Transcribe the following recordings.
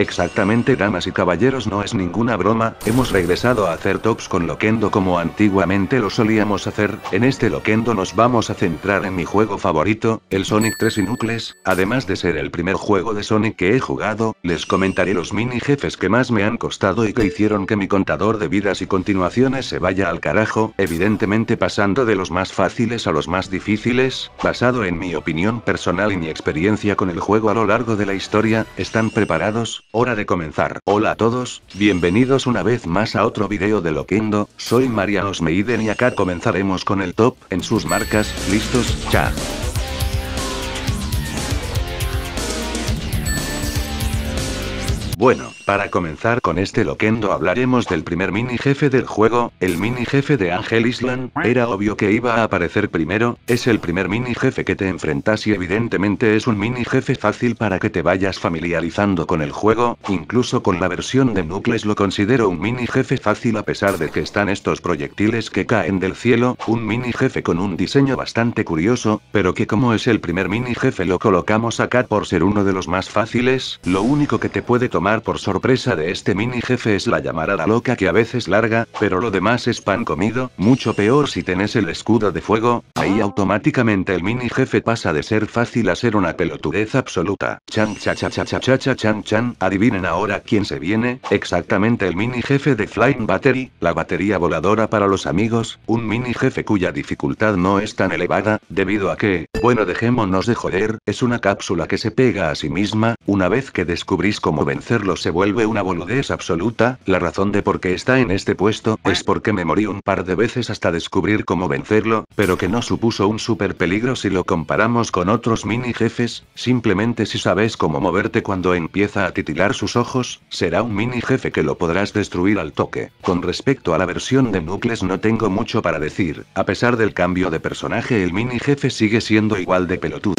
Exactamente damas y caballeros no es ninguna broma, hemos regresado a hacer tops con Loquendo como antiguamente lo solíamos hacer, en este Loquendo nos vamos a centrar en mi juego favorito, el Sonic 3 y Nucles, además de ser el primer juego de Sonic que he jugado, les comentaré los mini jefes que más me han costado y que hicieron que mi contador de vidas y continuaciones se vaya al carajo, evidentemente pasando de los más fáciles a los más difíciles, basado en mi opinión personal y mi experiencia con el juego a lo largo de la historia, ¿están preparados? Hora de comenzar. Hola a todos, bienvenidos una vez más a otro video de Loquendo, soy Mariano Meiden y acá comenzaremos con el top, en sus marcas, listos, ya. Bueno, para comenzar con este loquendo hablaremos del primer mini jefe del juego, el mini jefe de Angel Island, era obvio que iba a aparecer primero, es el primer mini jefe que te enfrentas y evidentemente es un mini jefe fácil para que te vayas familiarizando con el juego, incluso con la versión de Nucles lo considero un mini jefe fácil a pesar de que están estos proyectiles que caen del cielo, un mini jefe con un diseño bastante curioso, pero que como es el primer mini jefe lo colocamos acá por ser uno de los más fáciles, lo único que te puede tomar por sorpresa sorpresa de este mini jefe es la llamarada loca que a veces larga, pero lo demás es pan comido, mucho peor si tenés el escudo de fuego, ahí automáticamente el mini jefe pasa de ser fácil a ser una pelotudez absoluta. Chan cha cha cha cha cha cha chan chan, adivinen ahora quién se viene, exactamente el mini jefe de Flying Battery, la batería voladora para los amigos, un mini jefe cuya dificultad no es tan elevada, debido a que, bueno dejémonos de joder, es una cápsula que se pega a sí misma, una vez que descubrís cómo vencerlo se vuelve una boludez absoluta, la razón de por qué está en este puesto, es porque me morí un par de veces hasta descubrir cómo vencerlo, pero que no supuso un super peligro si lo comparamos con otros mini jefes, simplemente si sabes cómo moverte cuando empieza a titilar sus ojos, será un mini jefe que lo podrás destruir al toque. Con respecto a la versión de Nucles no tengo mucho para decir, a pesar del cambio de personaje el mini jefe sigue siendo igual de pelotudo.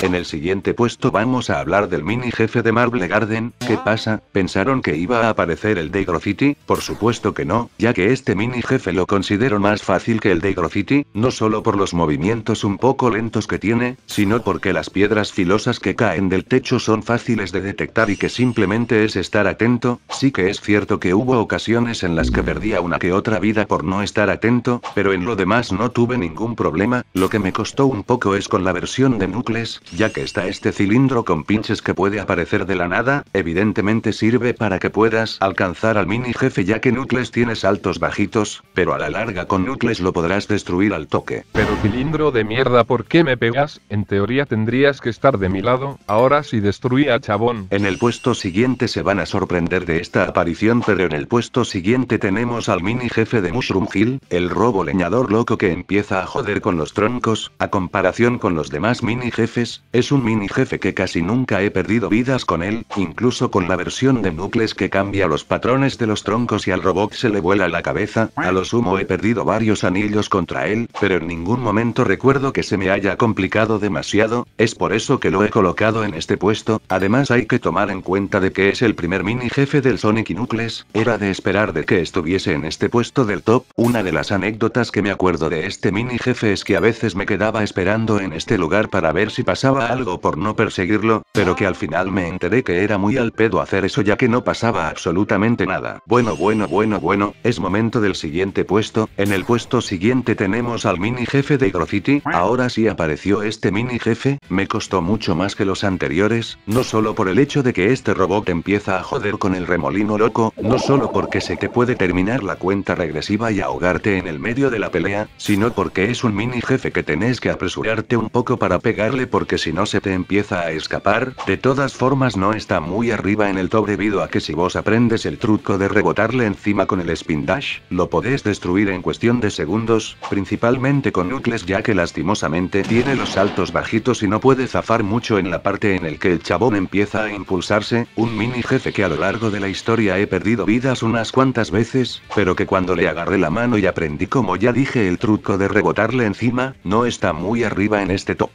En el siguiente puesto vamos a hablar del mini jefe de Marble Garden, ¿qué pasa? ¿Pensaron que iba a aparecer el de City? Por supuesto que no, ya que este mini jefe lo considero más fácil que el de City, no solo por los movimientos un poco lentos que tiene, sino porque las piedras filosas que caen del techo son fáciles de detectar y que simplemente es estar atento, sí que es cierto que hubo ocasiones en las que perdía una que otra vida por no estar atento, pero en lo demás no tuve ningún problema, lo que me costó un poco es con la versión de Nucles, ya que está este cilindro con pinches que puede aparecer de la nada, evidentemente sirve para que puedas alcanzar al mini jefe ya que Nucles tiene saltos bajitos, pero a la larga con Nucles lo podrás destruir al toque. Pero cilindro de mierda, ¿por qué me pegas? En teoría tendrías que estar de mi lado, ahora sí destruí a chabón. En el puesto siguiente se van a sorprender de esta aparición, pero en el puesto siguiente tenemos al mini jefe de Mushroom Hill, el robo leñador loco que empieza a joder con los troncos, a comparación con los demás mini jefes, es un mini jefe que casi nunca he perdido vidas con él, incluso con la versión de Nucles que cambia los patrones de los troncos y al robot se le vuela la cabeza, a lo sumo he perdido varios anillos contra él, pero en ningún momento recuerdo que se me haya complicado demasiado, es por eso que lo he colocado en este puesto, además hay que tomar en cuenta de que es el primer mini jefe del Sonic y Nucles, era de esperar de que estuviese en este puesto del top, una de las anécdotas que me acuerdo de este mini jefe es que a veces me quedaba esperando en este lugar para ver si pasaba algo por no perseguirlo, pero que al final me enteré que era muy al pedo hacer eso ya que no pasaba absolutamente nada. Bueno, bueno, bueno, bueno, es momento del siguiente puesto, en el puesto siguiente tenemos al mini jefe de Grocity, ahora sí apareció este mini jefe, me costó mucho más que los anteriores, no solo por el hecho de que este robot empieza a joder con el remolino loco, no solo porque se te puede terminar la cuenta regresiva y ahogarte en el medio de la pelea, sino porque es un mini jefe que tenés que apresurarte un poco para pegarle porque si no se te empieza a escapar, de todas formas no está muy arriba en el top debido a que si vos aprendes el truco de rebotarle encima con el spin dash, lo podés destruir en cuestión de segundos, principalmente con Nucles ya que lastimosamente tiene los saltos bajitos y no puede zafar mucho en la parte en el que el chabón empieza a impulsarse, un mini jefe que a lo largo de la historia he perdido vidas unas cuantas veces, pero que cuando le agarré la mano y aprendí como ya dije el truco de rebotarle encima, no está muy arriba en este top.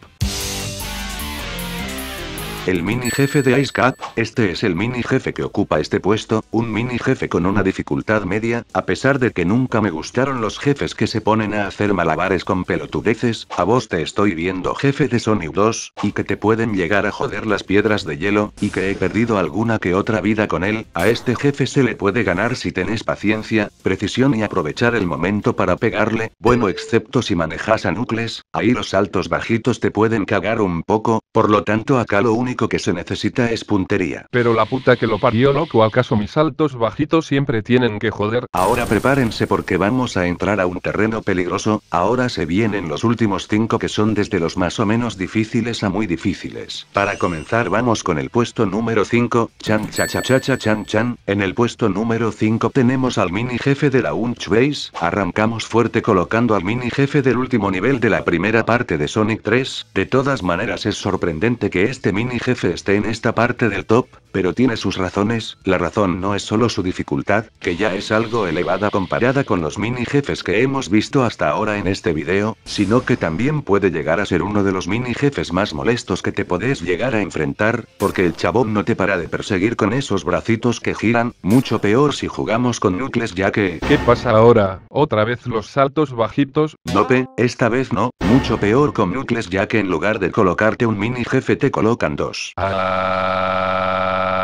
El mini jefe de Ice Cap, este es el mini jefe que ocupa este puesto, un mini jefe con una dificultad media, a pesar de que nunca me gustaron los jefes que se ponen a hacer malabares con pelotudeces, a vos te estoy viendo jefe de Sonic 2, y que te pueden llegar a joder las piedras de hielo, y que he perdido alguna que otra vida con él, a este jefe se le puede ganar si tenés paciencia, precisión y aprovechar el momento para pegarle, bueno excepto si manejas a núcleos, ahí los saltos bajitos te pueden cagar un poco, por lo tanto acá lo único que se necesita es puntería. Pero la puta que lo parió loco, ¿acaso mis saltos bajitos siempre tienen que joder? Ahora prepárense porque vamos a entrar a un terreno peligroso, ahora se vienen los últimos cinco que son desde los más o menos difíciles a muy difíciles. Para comenzar vamos con el puesto número 5, chan cha cha cha cha chan chan, en el puesto número 5 tenemos al mini jefe de la Unch Base, arrancamos fuerte colocando al mini jefe del último nivel de la primera parte de Sonic 3, de todas maneras es sorprendente que este mini jefe esté en esta parte del top, pero tiene sus razones, la razón no es solo su dificultad, que ya es algo elevada comparada con los mini jefes que hemos visto hasta ahora en este video, sino que también puede llegar a ser uno de los mini jefes más molestos que te podés llegar a enfrentar, porque el chabón no te para de perseguir con esos bracitos que giran, mucho peor si jugamos con núcleos ya que... ¿Qué pasa ahora? ¿Otra vez los saltos bajitos? Nope, esta vez no, mucho peor con núcleos ya que en lugar de colocarte un mini jefe te colocan dos. juntos. Ah...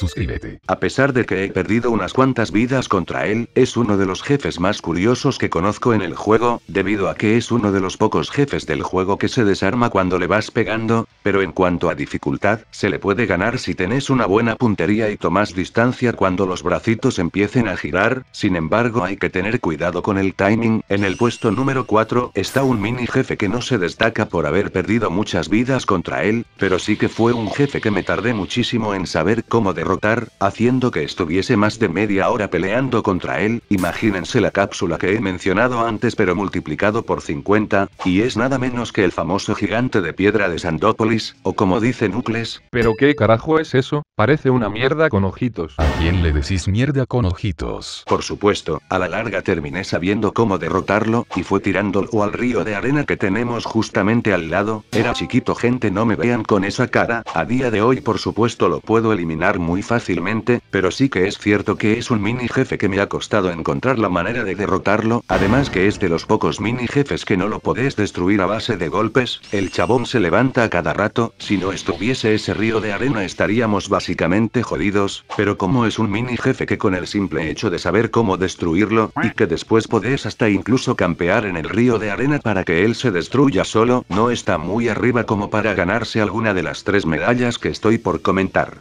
Suscríbete. A pesar de que he perdido unas cuantas vidas contra él, es uno de los jefes más curiosos que conozco en el juego, debido a que es uno de los pocos jefes del juego que se desarma cuando le vas pegando, pero en cuanto a dificultad, se le puede ganar si tenés una buena puntería y tomas distancia cuando los bracitos empiecen a girar, sin embargo hay que tener cuidado con el timing, en el puesto número 4 está un mini jefe que no se destaca por haber perdido muchas vidas contra él, pero sí que fue un jefe que me tardé muchísimo en saber cómo derrotar, haciendo que estuviese más de media hora peleando contra él, imagínense la cápsula que he mencionado antes pero multiplicado por 50, y es nada menos que el famoso gigante de piedra de Sandópolis, o como dice Nucles, ¿Pero qué carajo es eso? Parece una mierda con ojitos. ¿A quién le decís mierda con ojitos? Por supuesto, a la larga terminé sabiendo cómo derrotarlo, y fue tirándolo al río de arena que tenemos justamente al lado, era chiquito gente no me vean con esa cara, a día de hoy por supuesto lo puedo eliminar muy fácilmente, pero sí que es cierto que es un mini jefe que me ha costado encontrar la manera de derrotarlo, además que es de los pocos mini jefes que no lo podés destruir a base de golpes, el chabón se levanta a cada rato, si no estuviese ese río de arena estaríamos básicamente jodidos, pero como es un mini jefe que con el simple hecho de saber cómo destruirlo, y que después podés hasta incluso campear en el río de arena para que él se destruya solo, no está muy arriba como para ganarse alguna de las tres medallas que estoy por comentar.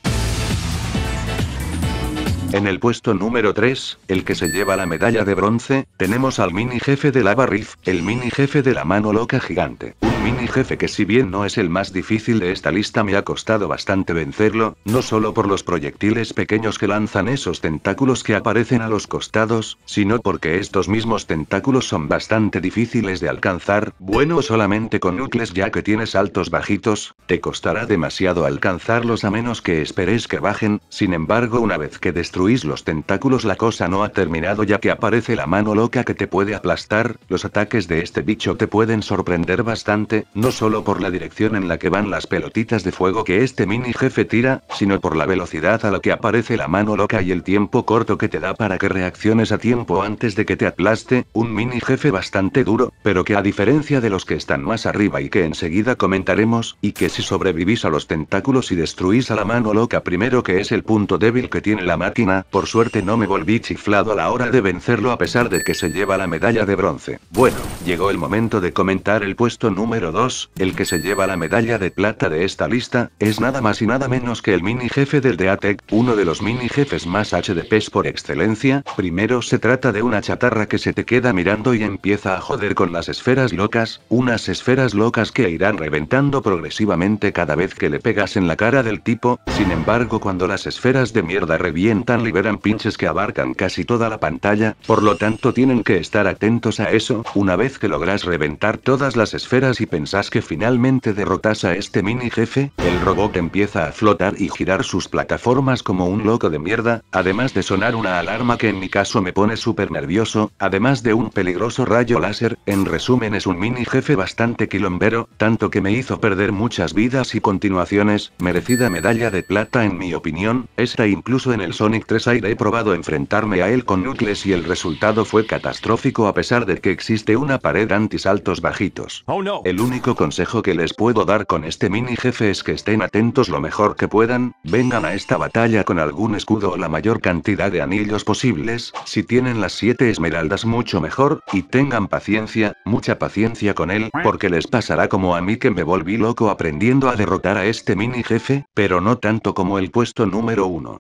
En el puesto número 3, el que se lleva la medalla de bronce, tenemos al mini jefe de Lava Riff, el mini jefe de la mano loca gigante. Mini jefe que si bien no es el más difícil de esta lista me ha costado bastante vencerlo, no solo por los proyectiles pequeños que lanzan esos tentáculos que aparecen a los costados, sino porque estos mismos tentáculos son bastante difíciles de alcanzar, bueno solamente con núcleos ya que tienes saltos bajitos, te costará demasiado alcanzarlos a menos que esperes que bajen, sin embargo una vez que destruyes los tentáculos la cosa no ha terminado ya que aparece la mano loca que te puede aplastar, los ataques de este bicho te pueden sorprender bastante, no solo por la dirección en la que van las pelotitas de fuego que este mini jefe tira, sino por la velocidad a la que aparece la mano loca y el tiempo corto que te da para que reacciones a tiempo antes de que te aplaste, un mini jefe bastante duro, pero que a diferencia de los que están más arriba y que enseguida comentaremos, y que si sobrevivís a los tentáculos y destruís a la mano loca primero que es el punto débil que tiene la máquina, por suerte no me volví chiflado a la hora de vencerlo a pesar de que se lleva la medalla de bronce. Bueno, llegó el momento de comentar el puesto número 2, el que se lleva la medalla de plata de esta lista, es nada más y nada menos que el mini jefe del Deatec, uno de los mini jefes más HDPs por excelencia, primero se trata de una chatarra que se te queda mirando y empieza a joder con las esferas locas, unas esferas locas que irán reventando progresivamente cada vez que le pegas en la cara del tipo, sin embargo cuando las esferas de mierda revientan liberan pinches que abarcan casi toda la pantalla, por lo tanto tienen que estar atentos a eso, una vez que logras reventar todas las esferas y pensás que finalmente derrotas a este mini jefe, el robot empieza a flotar y girar sus plataformas como un loco de mierda, además de sonar una alarma que en mi caso me pone súper nervioso, además de un peligroso rayo láser, en resumen es un mini jefe bastante quilombero, tanto que me hizo perder muchas vidas y continuaciones, merecida medalla de plata en mi opinión, esta incluso en el Sonic 3 Aire he probado enfrentarme a él con Nucles y el resultado fue catastrófico a pesar de que existe una pared antisaltos bajitos. El único consejo que les puedo dar con este mini jefe es que estén atentos lo mejor que puedan, vengan a esta batalla con algún escudo o la mayor cantidad de anillos posibles, si tienen las 7 esmeraldas mucho mejor, y tengan paciencia, mucha paciencia con él, porque les pasará como a mí que me volví loco aprendiendo a derrotar a este mini jefe, pero no tanto como el puesto número 1.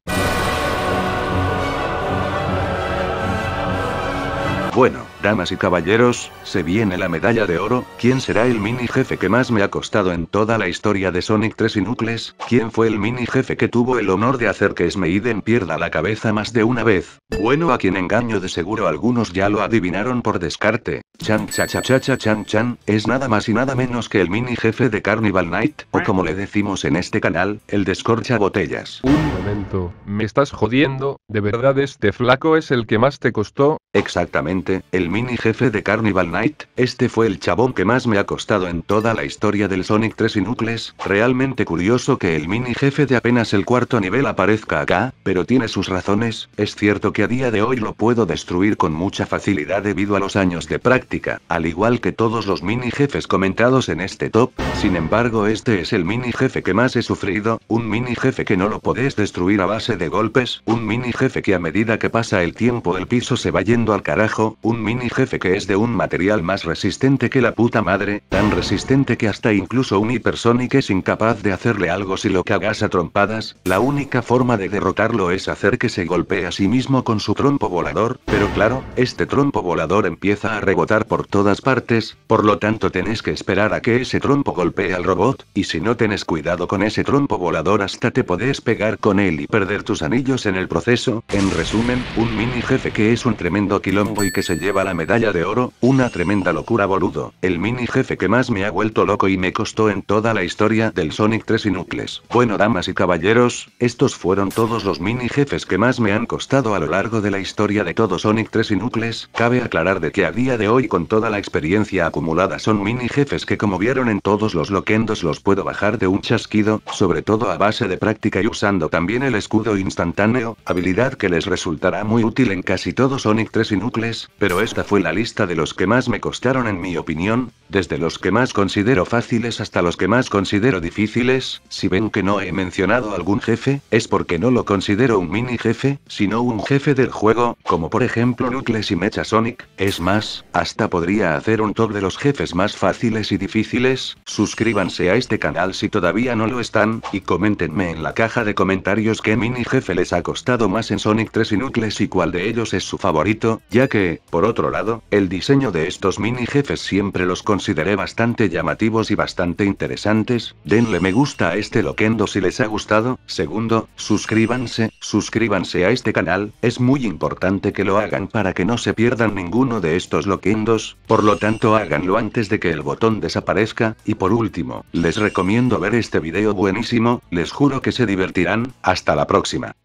Bueno, damas y caballeros, se viene la medalla de oro, ¿quién será el mini jefe que más me ha costado en toda la historia de Sonic 3 y Knuckles? ¿Quién fue el mini jefe que tuvo el honor de hacer que Smeiden pierda la cabeza más de una vez? Bueno, a quien engaño de seguro algunos ya lo adivinaron por descarte. Chan cha cha cha cha chan chan, es nada más y nada menos que el mini jefe de Carnival Night, o como le decimos en este canal, el descorcha botellas. Un momento, ¿me estás jodiendo? ¿De verdad este flaco es el que más te costó? Exactamente, el mini jefe de Carnival Night, este fue el chabón que más me ha costado en toda la historia del Sonic 3 y Knuckles, realmente curioso que el mini jefe de apenas el cuarto nivel aparezca acá, pero tiene sus razones, es cierto que a día de hoy lo puedo destruir con mucha facilidad debido a los años de práctica, al igual que todos los mini jefes comentados en este top, sin embargo este es el mini jefe que más he sufrido, un mini jefe que no lo podés destruir a base de golpes, un mini jefe que a medida que pasa el tiempo el piso se va yendo al carajo, un mini jefe que es de un material más resistente que la puta madre, tan resistente que hasta incluso un hipersonic es incapaz de hacerle algo si lo cagas a trompadas, la única forma de derrotarlo es hacer que se golpee a sí mismo con su trompo volador, pero claro, este trompo volador empieza a rebotar por todas partes, por lo tanto tenés que esperar a que ese trompo golpee al robot, y si no tenés cuidado con ese trompo volador hasta te podés pegar con él y perder tus anillos en el proceso, en resumen, un mini jefe que es un tremendo quilombo y que se lleva la medalla de oro, una tremenda locura boludo, el mini jefe que más me ha vuelto loco y me costó en toda la historia del Sonic 3 y Knuckles. Bueno damas y caballeros, estos fueron todos los mini jefes que más me han costado a lo largo de la historia de todo Sonic 3 y Knuckles, cabe aclarar de que a día de hoy con toda la experiencia acumulada son mini jefes que como vieron en todos los loquendos los puedo bajar de un chasquido, sobre todo a base de práctica y usando también el escudo instantáneo, habilidad que les resultará muy útil en casi todo Sonic 3 y Knuckles, pero esta fue la lista de los que más me costaron en mi opinión, desde los que más considero fáciles hasta los que más considero difíciles, si ven que no he mencionado algún jefe, es porque no lo considero un mini jefe, sino un jefe del juego, como por ejemplo Knuckles y Mecha Sonic, es más, hasta podría hacer un top de los jefes más fáciles y difíciles, suscríbanse a este canal si todavía no lo están, y coméntenme en la caja de comentarios qué mini jefe les ha costado más en Sonic 3 y Knuckles y cuál de ellos es su favorito, ya que, por otro el diseño de estos mini jefes siempre los consideré bastante llamativos y bastante interesantes, denle me gusta a este loquendo si les ha gustado, segundo, suscríbanse, suscríbanse a este canal, es muy importante que lo hagan para que no se pierdan ninguno de estos loquendos, por lo tanto háganlo antes de que el botón desaparezca, y por último, les recomiendo ver este video buenísimo, les juro que se divertirán, hasta la próxima.